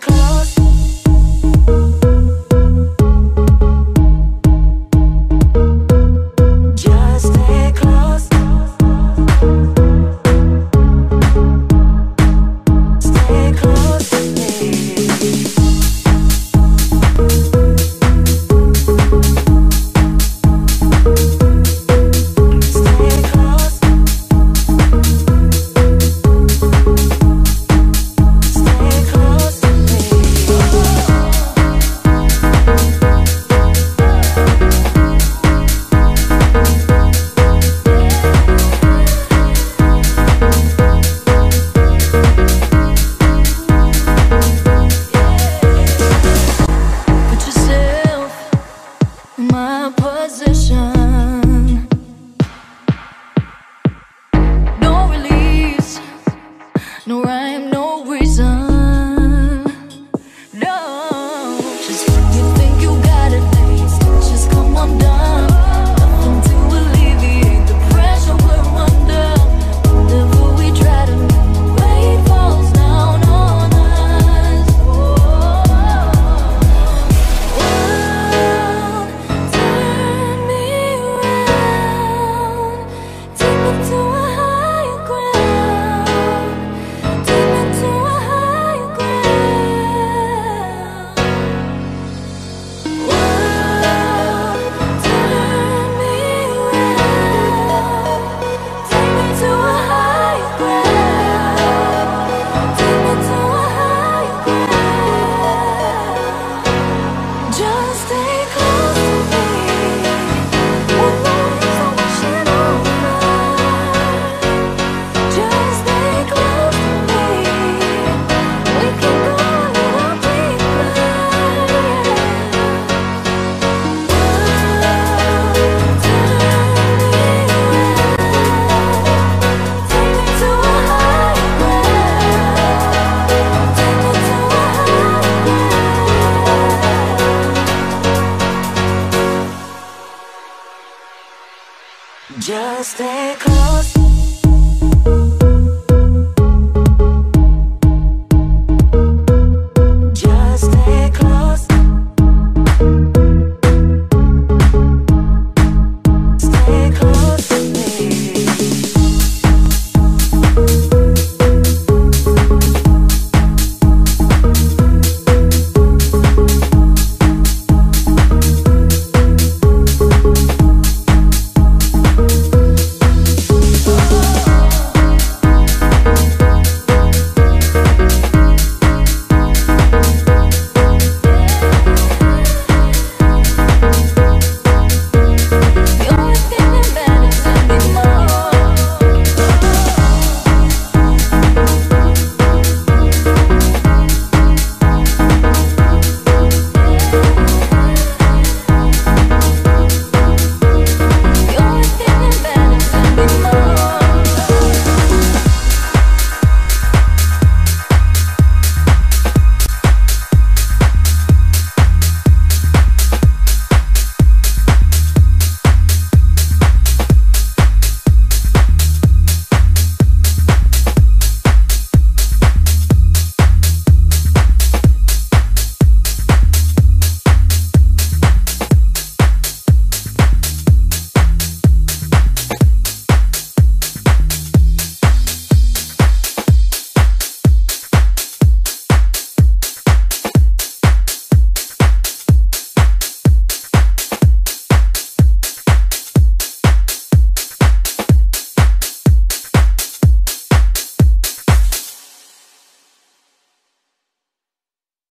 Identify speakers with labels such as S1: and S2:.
S1: close. No rhyme,